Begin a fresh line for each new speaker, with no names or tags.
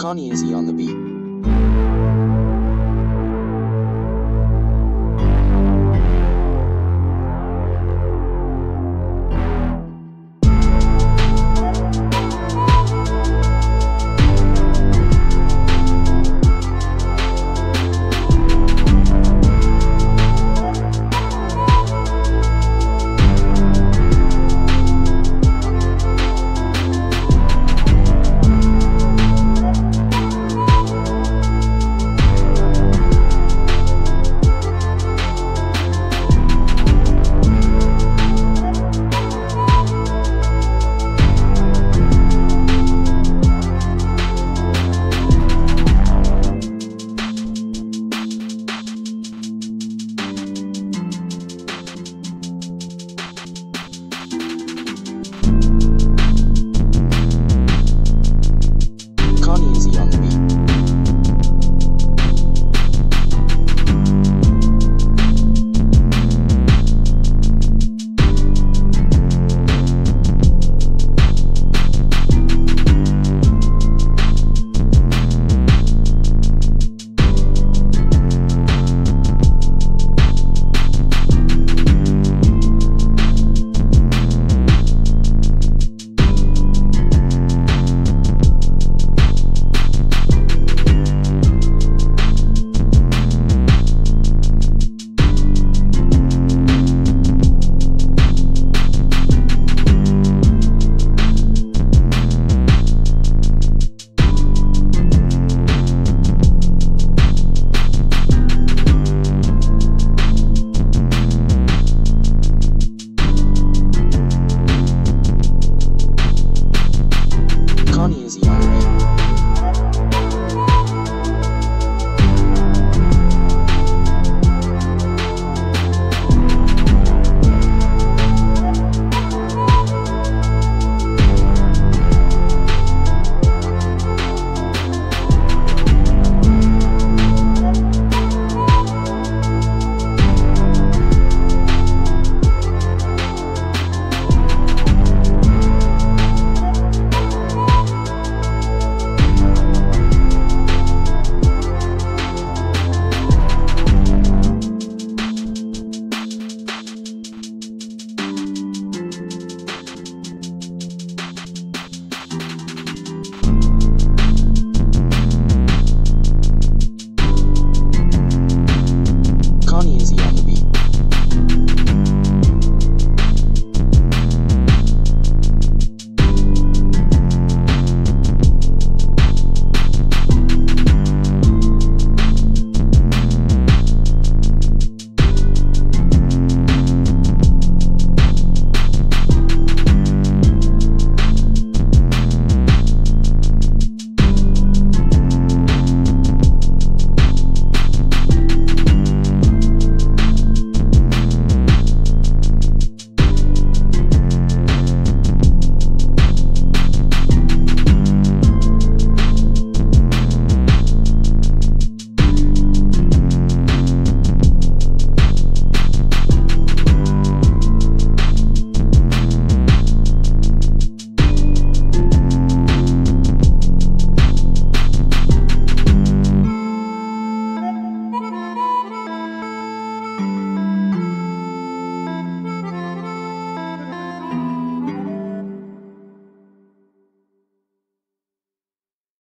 Kanye is he on the beat.